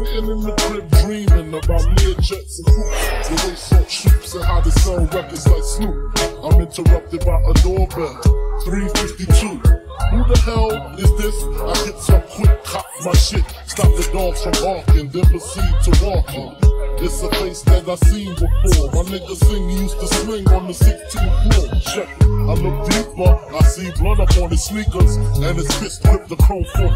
Sitting in the crib dreaming about Learjets and. The way and how they sell records like Snoop. I'm interrupted by a doorbell. 352. Who the hell is this? I hit some quick, cop my shit. Stop the dogs from barking, then proceed to walking. It's a face that I seen before. My nigga sing used to swing on the 16th floor. Check it. I look deeper, I see blood up on his sneakers, and his fist grip the chrome foot.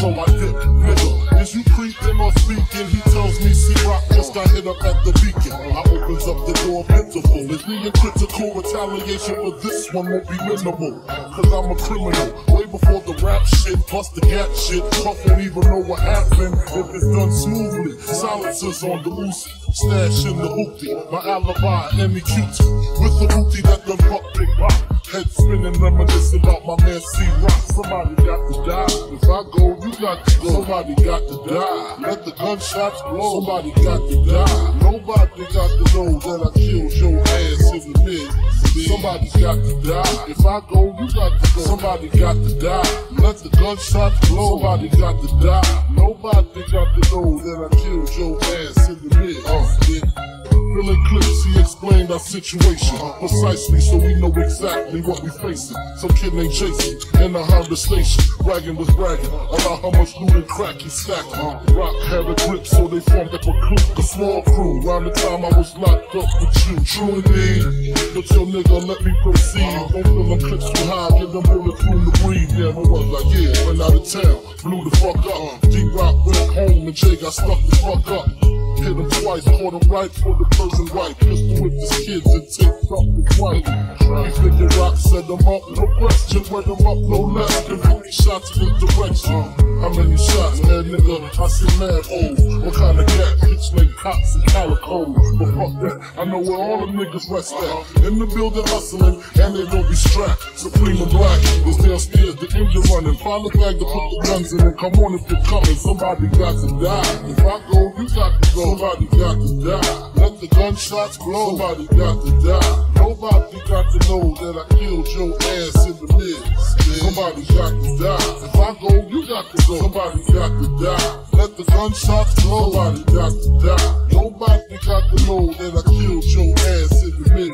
So I dip, nigga. Is you creeping or speaking? He tells me C-Rock just got hit up at the beacon. I opens up the door pitiful. Is being critical retaliation but this one won't be minimal. Cause I'm a criminal. Way before the rap shit, plus the gat shit. Puff won't even know what happened if it's done smoothly. Silencers on the Uzi, stash in the hoopty. My alibi, any cutie. With the booty that done fuck Big Pop. Head spinning, reminiscing about my man C-Rock. Somebody got to die. If I go, you got to go. Somebody got to die. Let the gunshots blow. Somebody got to die. Nobody got to know that I killed your ass. Somebody's got to die. If I go, you got to go. Somebody got to die. Let the gunshots blow. Somebody got to die. Nobody got to know that I killed your ass in the mid. Uh. Filling clips, he explained our situation precisely so we know exactly what we facing. Some kid named Jason in a Honda station, bragging was bragging about how much loot and crack he stacked. Rock had a grip, so they formed up a crew, a small crew. Around the time I was locked up with you, true indeed. But your nigga, let me proceed. Don't fill them clips too high, give them bullets room to breathe. Yeah, I was like, yeah, went out of town, blew the fuck up. C-Rock went home and Jay got stuck the fuck up. Hit him twice, caught him right for the person right. Pistol with his kids and take something right. He figured rock set him up, no question. Wet him up, no less than 50 shots his direction. How many shots, man, nigga? I see mad old. What kind of cat? Bitch like cops and calicoes. But fuck that, I know where all the niggas rest at. In the building hustling, and they don't be strapped. Supreme and black is downstairs, the engine running. Find a bag to put the guns in and come on if you're coming. Somebody got to die. If I go, you got to go. Somebody got to die. Let the gunshots blow. Somebody got to die. Nobody got to know that I killed your ass to go. Somebody got to die. Let the gunshots blow. Somebody got to die. Nobody got to know that I killed your ass in the mid.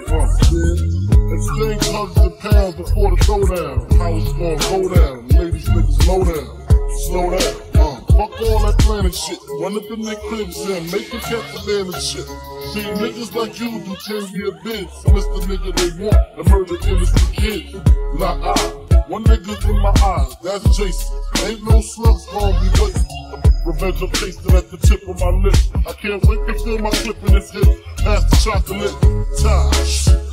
Exchange hundreds of pounds before the throwdown. How it's gonna go down. Ladies, niggas, slow down. Slow down. Uh, fuck all that planning shit. Run up in their cribs and make the man and shit. See, niggas like you do 10 year bids. The nigga they want, the murder industry kid. Not I. One nigga's in my eyes, that's Jason. Ain't no slugs gonna be waiting. Revenge I'm at the tip of my lips. I can't wait to feel my clip in his hip. Pass the chocolate. Time.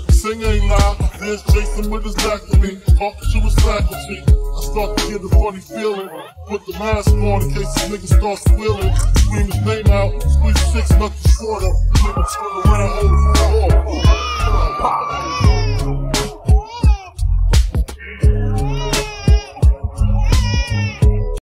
Sing ain't lie. There's Jason with his back to me. Talking to his faculty. I start to get a funny feeling. Put the mask on in case this nigga starts squealing. Scream his name out. Squeeze six nothing shorter. Nigga turn around, hold the floor.